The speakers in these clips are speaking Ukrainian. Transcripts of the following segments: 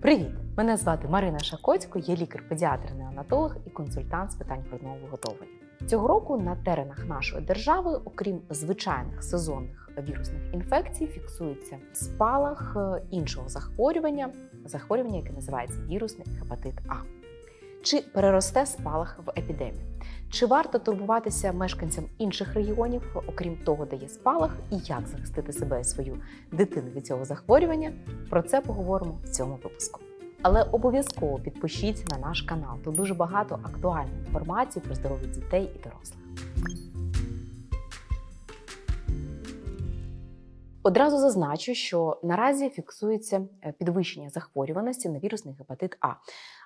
Привіт! Мене звати Марина Шакоцько, я лікар-педіатр-неонатолог і консультант з питань грудного виготовлення. Цього року на теренах нашої держави, окрім звичайних сезонних вірусних інфекцій, фіксується спалах е, іншого захворювання, захворювання, яке називається вірусний гепатит А. Чи переросте спалах в епідемію? Чи варто турбуватися мешканцям інших регіонів, окрім того, де є спалах, і як захистити себе і свою дитину від цього захворювання? Про це поговоримо в цьому випуску. Але обов'язково підпишіться на наш канал. Тут дуже багато актуальної інформації про здоров'я дітей і дорослих. Одразу зазначу, що наразі фіксується е, підвищення захворюваності на вірусний гепатит А,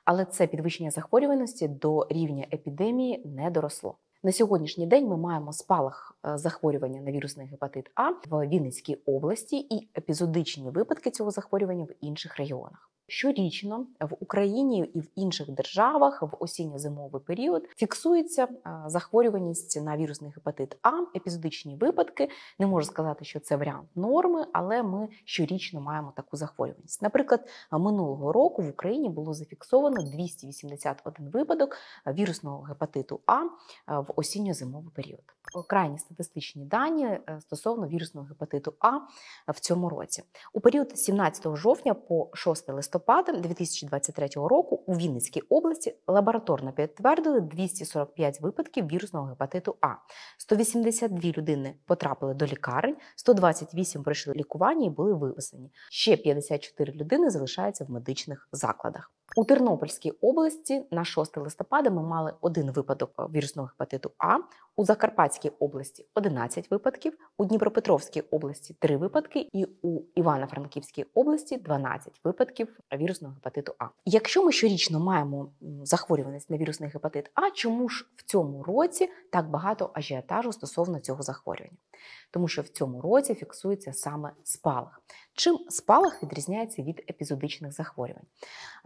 але це підвищення захворюваності до рівня епідемії не доросло. На сьогоднішній день ми маємо спалах е, захворювання на вірусний гепатит А в Вінницькій області і епізодичні випадки цього захворювання в інших регіонах. Щорічно в Україні і в інших державах в осінньо-зимовий період фіксується захворюваність на вірусний гепатит А, епізодичні випадки. Не можу сказати, що це варіант норми, але ми щорічно маємо таку захворюваність. Наприклад, минулого року в Україні було зафіксовано 281 випадок вірусного гепатиту А в осінньо-зимовий період. Крайні статистичні дані е, стосовно вірусного гепатиту А в цьому році у період 17 жовтня по 6 листопада листопада 2023 року у Вінницькій області лабораторно підтвердили 245 випадків вірусного гепатиту А. 182 людини потрапили до лікарень, 128 пройшли лікування і були вивезені. Ще 54 людини залишаються в медичних закладах. У Тернопільській області на 6 листопада ми мали один випадок е, вірусного гепатиту А, у Закарпатській області 11 випадків, у Дніпропетровській області 3 випадки, і у Івано-Франківській області 12 випадків вірусного гепатиту А. Якщо ми щорічно маємо захворюваність на вірусний гепатит А, чому ж в цьому році так багато ажіотажу стосовно цього захворювання? Тому що в цьому році фіксується саме спалах. Чим спалах відрізняється від епізодичних захворювань?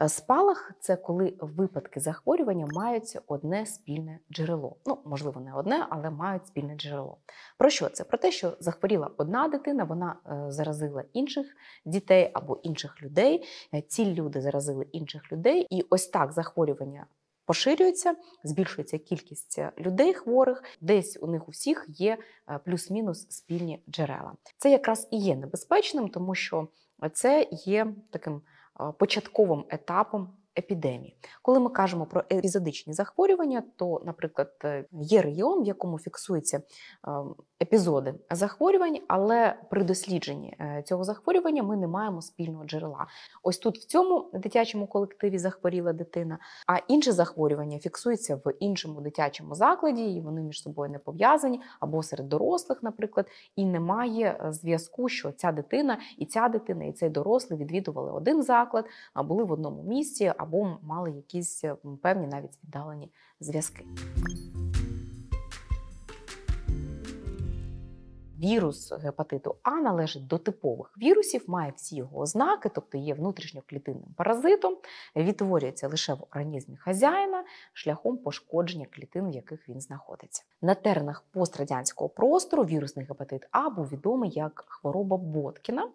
Е, спалах це коли випадки захворювання мають одне спільне джерело. Ну, можливо, не одне, але мають спільне джерело. Про що це? Про те, що захворіла одна дитина, вона е, заразила інших дітей або інших людей. Е, ці люди заразили інших людей, і ось так захворювання поширюється, збільшується кількість е, людей хворих, десь у них у всіх є е, плюс-мінус спільні джерела. Це якраз і є небезпечним, тому що це є таким е, початковим етапом епідемії. Коли ми кажемо про епізодичні захворювання, то, наприклад, е, є регіон, в якому фіксуються е, епізоди захворювань, але при дослідженні е, цього захворювання ми не маємо спільного джерела. Ось тут в цьому дитячому колективі захворіла дитина, а інше захворювання фіксується в іншому дитячому закладі, і вони між собою не пов'язані, або серед дорослих, наприклад, і немає зв'язку, що ця дитина і ця дитина, і цей дорослий відвідували один заклад, а були в одному місці або мали якісь певні навіть віддалені зв'язки. Вірус гепатиту А належить до типових вірусів, має всі його ознаки, тобто є внутрішньоклітинним паразитом, відтворюється лише в організмі хазяїна шляхом пошкодження клітин, в яких він знаходиться. На теренах пострадянського простору вірусний гепатит А був відомий як хвороба Боткіна.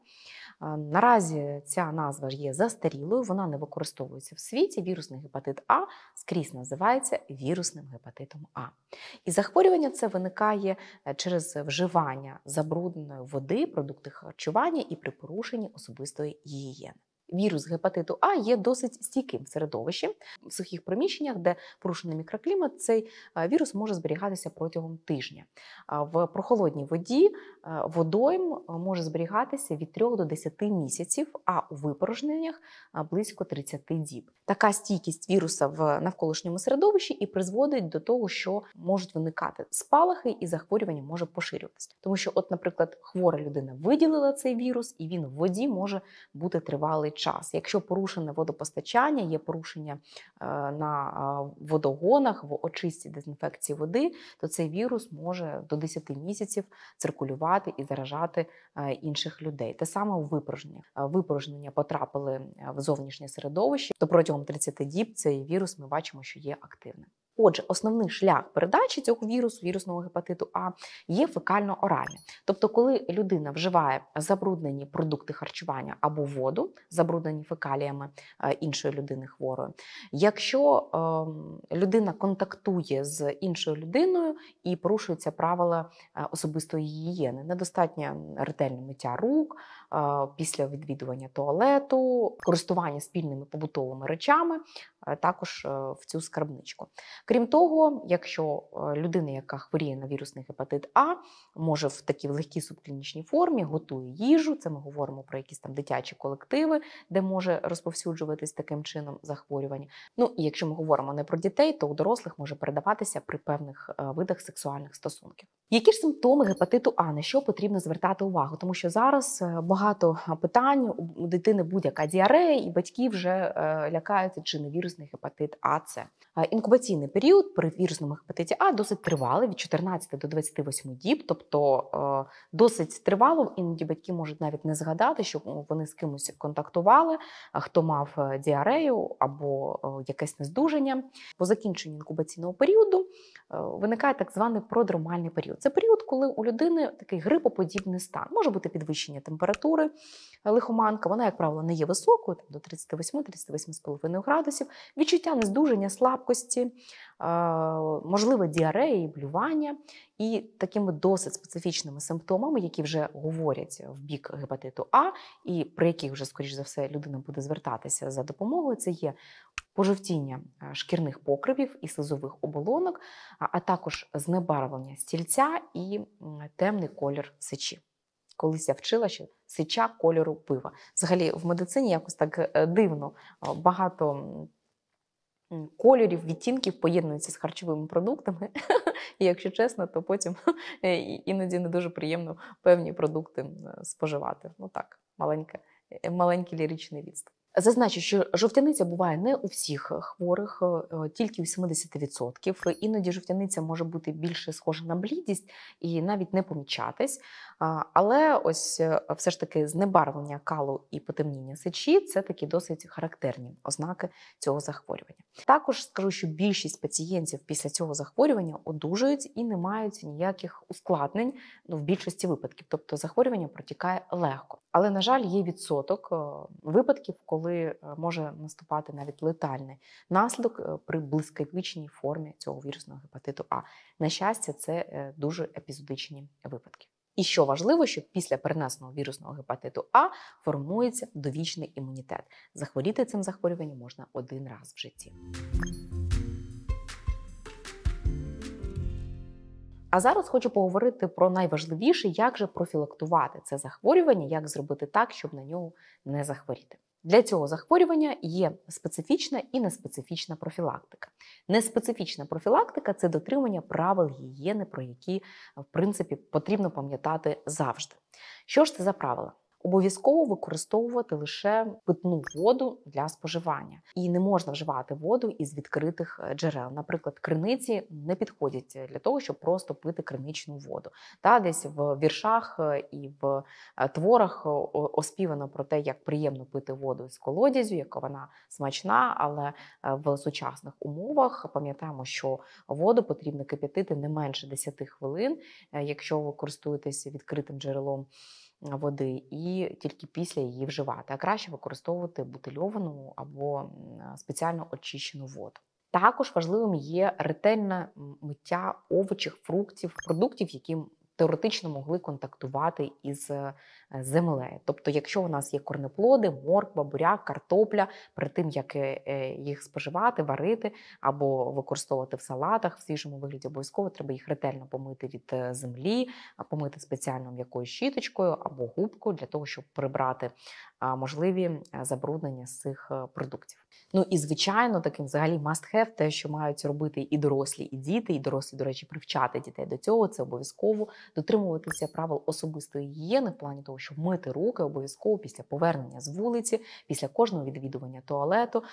Наразі ця назва є застарілою, вона не використовується в світі. Вірусний гепатит А скрізь називається вірусним гепатитом А. І захворювання це виникає е, через вживання забрудненої води, продукти харчування і при порушенні особистої гігієни вірус гепатиту А є досить стійким в середовищі в сухих приміщеннях, де порушений мікроклімат, цей вірус може зберігатися протягом тижня. В прохолодній воді водойм може зберігатися від 3 до 10 місяців, а у випорожненнях близько 30 діб. Така стійкість віруса в навколишньому середовищі і призводить до того, що можуть виникати спалахи і захворювання може поширюватися. Тому що, от, наприклад, хвора людина виділила цей вірус, і він в воді може бути тривалий. Якщо порушене водопостачання, є порушення е, на водогонах, в очисті дезінфекції води, то цей вірус може до 10 місяців циркулювати і заражати е, інших людей. Те саме у випорожнення. Е, випорожнення потрапили в зовнішнє середовище, то протягом 30 діб цей вірус ми бачимо, що є активним. Отже, основний шлях передачі цього вірусу, вірусного гепатиту А, є фекально-оральний. Тобто, коли людина вживає забруднені продукти харчування або воду, забруднені фекаліями е, іншої людини хворої, якщо е, людина контактує з іншою людиною і порушуються правила е, особистої гігієни, недостатньо ретельне миття рук після відвідування туалету, користування спільними побутовими речами, е, також е, в цю скарбничку. Крім того, якщо е, людина, яка хворіє на вірусний гепатит А, може в такій легкій субклінічній формі готує їжу, це ми говоримо про якісь там дитячі колективи, де може розповсюджуватись таким чином захворювання. Ну і якщо ми говоримо не про дітей, то у дорослих може передаватися при певних е, видах сексуальних стосунків. Які ж симптоми гепатиту А на що потрібно звертати увагу? Тому що зараз е, багато питань у дитини будь-яка діарея, і батьки вже лякаються, чи не вірусний гепатит А це. Інкубаційний період при вірусному гепатиті А досить тривалий від 14 до 28 діб, тобто досить тривало. Іноді батьки можуть навіть не згадати, що вони з кимось контактували, хто мав е, діарею або якесь нездужання. По закінченню інкубаційного періоду е, виникає так званий продромальний період. Це період, коли у людини такий грипоподібний стан. Може бути підвищення температури, лихоманка. Вона, як правило, не є високою, там до 38-38,5 градусів. Відчуття нездужання, слабкості, можливе діарея і блювання, і такими досить специфічними симптомами, які вже говорять в бік гепатиту А, і при яких вже, скоріш за все, людина буде звертатися за допомогою, це є пожовтіння шкірних покривів і слизових оболонок, а також знебарвлення стільця і темний колір сечі. Колись я вчила, що сича кольору пива. Взагалі в медицині якось так е, дивно багато кольорів, відтінків поєднуються з харчовими продуктами. І якщо чесно, то потім іноді не дуже приємно певні продукти споживати. Ну так, е, маленький ліричний відступ. Зазначу, що жовтяниця буває не у всіх хворих, е, тільки у 70%. Іноді жовтяниця може бути більше схожа на блідість і навіть не помічатись. Але ось е, все ж таки знебарвлення калу і потемніння сечі це такі досить характерні ознаки цього захворювання. Також скажу, що більшість пацієнтів після цього захворювання одужують і не мають ніяких ускладнень ну, в більшості випадків, тобто захворювання протікає легко. Але, на жаль, є відсоток е, випадків, коли е, може наступати навіть летальний наслідок при блискавичній формі цього вірусного гепатиту. А на щастя, це дуже епізодичні випадки. І що важливо, що після перенесеного вірусного гепатиту А формується довічний імунітет. Захворіти цим захворюванням можна один раз в житті. А зараз хочу поговорити про найважливіше, як же профілактувати це захворювання, як зробити так, щоб на нього не захворіти. Для цього захворювання є специфічна і неспецифічна профілактика. Неспецифічна профілактика це дотримання правил гігієни, про які в принципі потрібно пам'ятати завжди. Що ж це за правила? Обов'язково використовувати лише питну воду для споживання, і не можна вживати воду із відкритих е, джерел. Наприклад, криниці не підходять для того, щоб просто пити криничну воду. Та десь в віршах е, і в е, творах оспівано про те, як приємно пити воду з колодязю, яка вона смачна, але в сучасних умовах пам'ятаємо, що воду потрібно кип'ятити не менше 10 хвилин, якщо ви користуєтеся відкритим джерелом води і тільки після її вживати. А краще використовувати бутильовану або спеціально очищену воду. Також важливим є ретельне миття овочів, фруктів, продуктів, які теоретично могли контактувати із е, землею. Тобто, якщо у нас є корнеплоди, морква, буряк, картопля, перед тим як е, е, їх споживати, варити або використовувати в салатах в свіжому вигляді, обов'язково треба їх ретельно помити від землі, помити спеціальною м'якою щіточкою або губкою для того, щоб прибрати можливі забруднення з цих продуктів. Ну і звичайно, таким взагалі must have, те, що мають робити і дорослі, і діти, і дорослі, до речі, привчати дітей до цього. Це обов'язково дотримуватися правил особистої гігієни в плані того, що мити руки обов'язково після повернення з вулиці, після кожного відвідування туалету.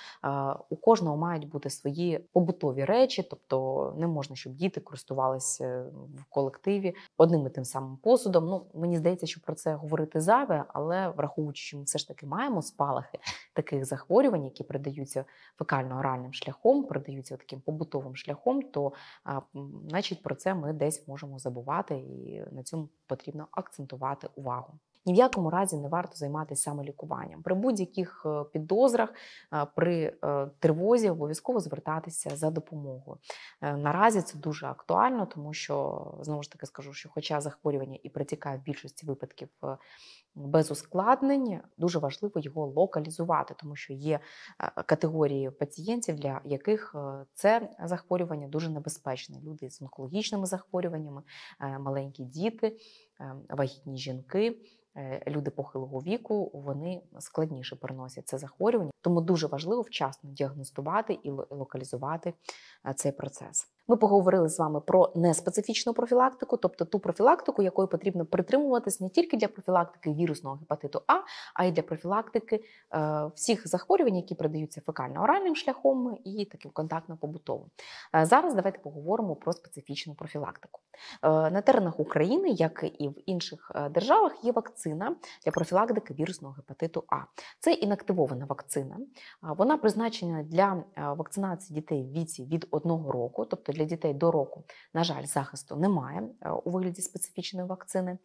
У кожного мають бути свої побутові речі, тобто не можна, щоб діти користувалися в колективі одним і тим самим посудом. Ну мені здається, що про це говорити зайве, але враховуючи, що ми все ж таки маємо спалахи таких захворювань, які передаються фекально-оральним шляхом, передаються таким побутовим шляхом, то значить про це ми десь можемо забувати, і на цьому потрібно акцентувати увагу. Ні в якому разі не варто займатися самолікуванням. При будь-яких е, підозрах, е, при е, тривозі обов'язково звертатися за допомогою. Наразі це дуже актуально, тому що знову ж таки скажу, що, хоча захворювання і протікає в більшості випадків без ускладнень, дуже важливо його локалізувати, тому що є категорії пацієнтів, для яких це захворювання дуже небезпечне. Люди з онкологічними захворюваннями, маленькі діти, вагітні жінки. Е, люди похилого віку вони складніше переносять це захворювання, тому дуже важливо вчасно діагностувати і локалізувати е, цей процес. Ми поговорили з вами про неспецифічну профілактику, тобто ту профілактику, якою потрібно притримуватись не тільки для профілактики вірусного гепатиту А, а й для профілактики е, всіх захворювань, які передаються фекально-оральним шляхом і таким контактно-побутовим. Е, зараз давайте поговоримо про специфічну профілактику. Е, на теренах України, як і в інших державах, є вакцина для профілактики вірусного гепатиту А. Це інактивована вакцина. Вона призначена для вакцинації дітей в віці від одного року, тобто для дітей до року, на жаль, захисту немає е, у вигляді специфічної вакцини.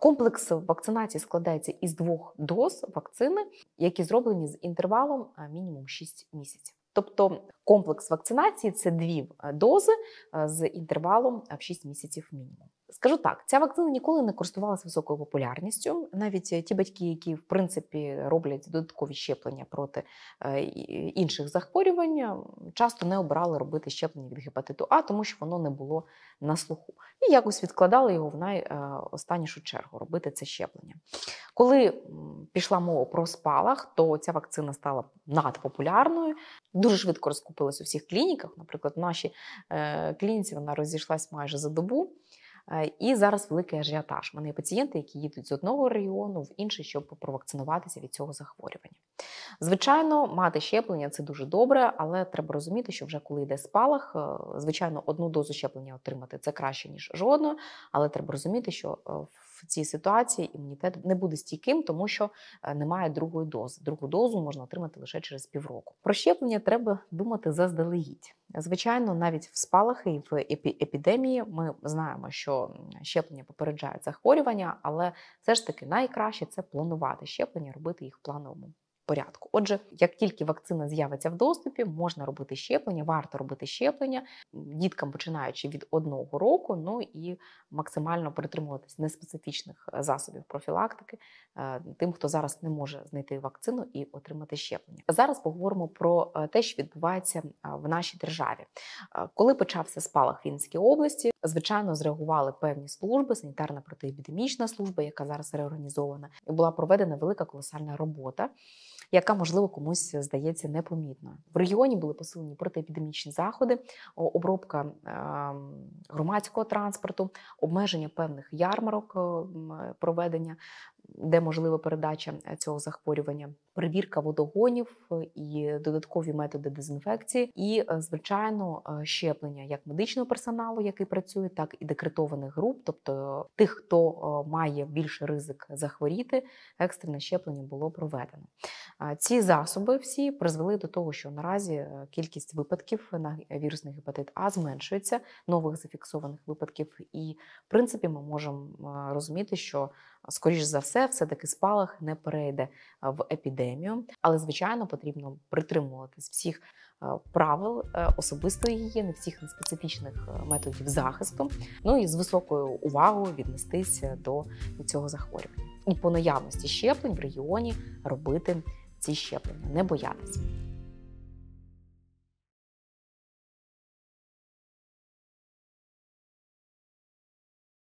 Комплекс вакцинації складається із двох доз вакцини, які зроблені з інтервалом мінімум 6 місяців. Тобто комплекс вакцинації це дві е, дози е, з інтервалом в 6 місяців мінімум. Скажу так, ця вакцина ніколи не користувалася високою популярністю. Навіть е, ті батьки, які в принципі роблять додаткові щеплення проти е, інших захворювань, часто не обирали робити щеплення від гепатиту А, тому що воно не було на слуху. І якось відкладали його в найостаннішу е, чергу робити це щеплення. Коли пішла мова про спалах, то ця вакцина стала надпопулярною, дуже швидко розкупилась у всіх клініках. Наприклад, в нашій клініці вона розійшлась майже за добу. Е, і зараз великий ажіотаж. У пацієнти, які їдуть з одного регіону в інший, щоб провакцинуватися від цього захворювання. Звичайно, мати щеплення це дуже добре, але треба розуміти, що вже коли йде спалах, е, звичайно, одну дозу щеплення отримати це краще ніж жодну, але треба розуміти, що е, в цій ситуації імунітет не буде стійким, тому що немає другої дози. Другу дозу можна отримати лише через півроку. Про щеплення треба думати заздалегідь. Звичайно, навіть в спалахи і в епідемії ми знаємо, що щеплення попереджає захворювання, але все ж таки найкраще це планувати щеплення, робити їх плановому порядку. Отже, як тільки вакцина з'явиться в доступі, можна робити щеплення, варто робити щеплення діткам, починаючи від одного року, ну і максимально притримуватись неспецифічних е, засобів профілактики, е, тим, хто зараз не може знайти вакцину і отримати щеплення. Зараз поговоримо про е, те, що відбувається в нашій державі. Коли почався спалах Вінській області, звичайно, зреагували певні служби, санітарна протиепідемічна служба, яка зараз реорганізована, і була проведена велика колосальна робота яка можливо комусь здається непомітною. В регіоні були посилені протиепідемічні заходи, обробка ем, громадського транспорту, обмеження певних ярмарок проведення де можлива передача е, цього захворювання, перевірка водогонів е, і додаткові методи дезінфекції, і, е, звичайно, щеплення як медичного персоналу, який працює, так і декретованих груп, тобто тих, хто має більший ризик захворіти, екстрене щеплення було проведено. Ці засоби всі призвели до того, що наразі кількість випадків на вірусний гепатит А зменшується, нових зафіксованих випадків, і в принципі ми можемо розуміти, що скоріш за все, все-таки спалах не перейде в епідемію, але звичайно потрібно притримуватись всіх правил е, особистої гігієни, всіх специфічних е, методів захисту. Ну і з високою увагою віднестися до цього захворювання. І по наявності щеплень в регіоні робити ці щеплення, не боятися.